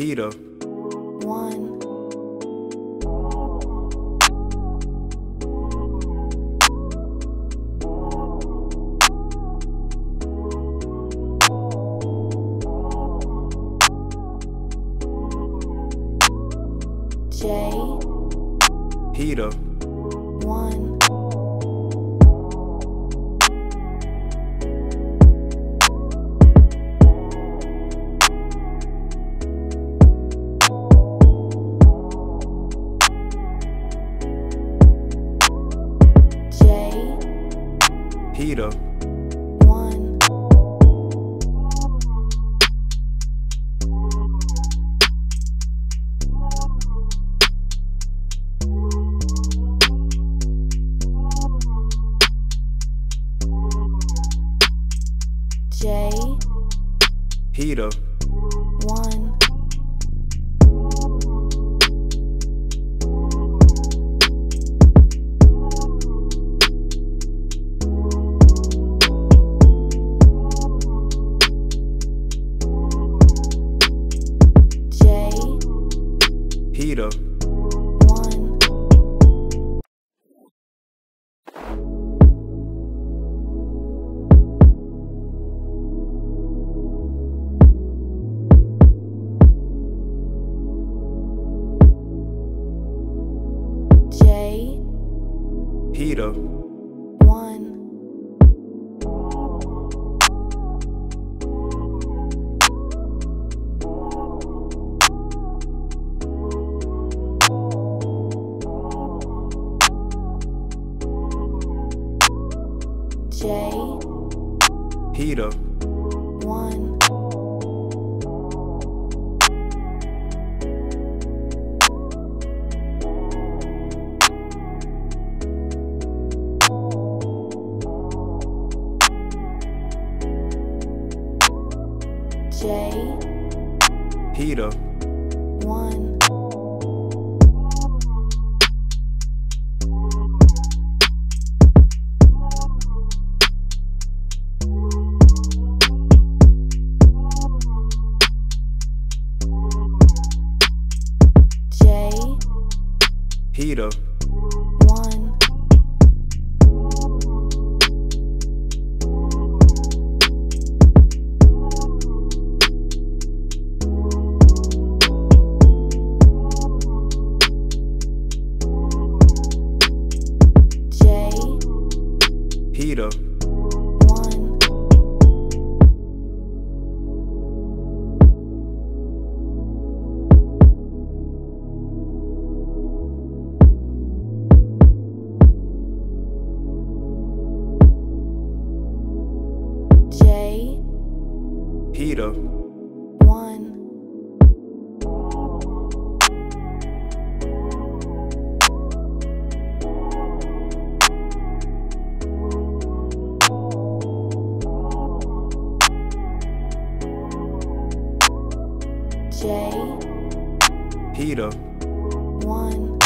Heater. one, J, Heater. one, Peter. J. Peter. Peter. Peter. Heater. one, J, Heater. one, Peter. One. J. Peter. Heater. one, J, Heater. one,